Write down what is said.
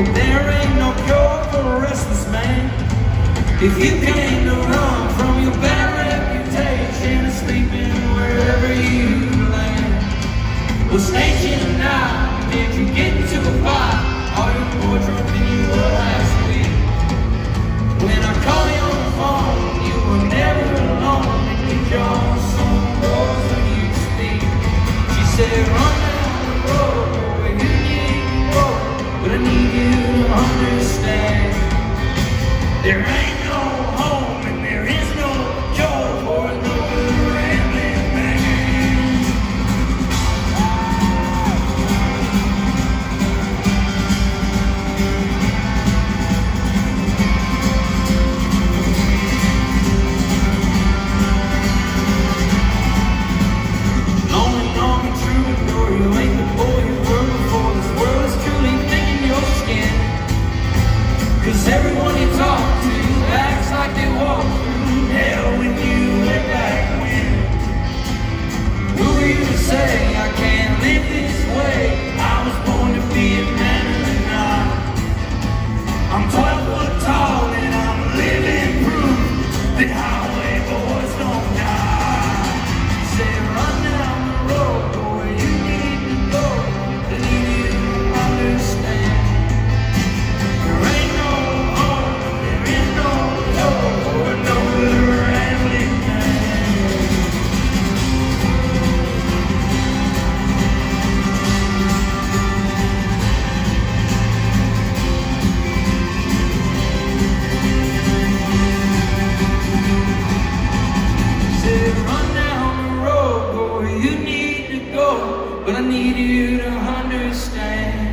But there ain't no cure for a restless man If you can't run from your bad reputation And sleeping wherever you land Well, station now, did you get into a fight? All your boys dropping you alive You're right. 对 But I need you to understand.